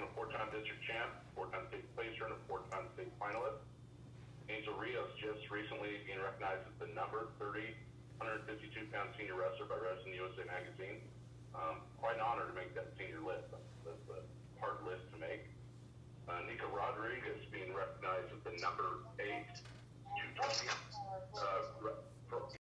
Rios a four-time district champ, four-time state placer, and a four-time state finalist. Angel Rios just recently being recognized as the number 30, 152 pound senior wrestler by Wrestling USA magazine. Um, quite an honor to make that senior list. That's a hard list to make. Uh, Nika Rodriguez being recognized as the number eight,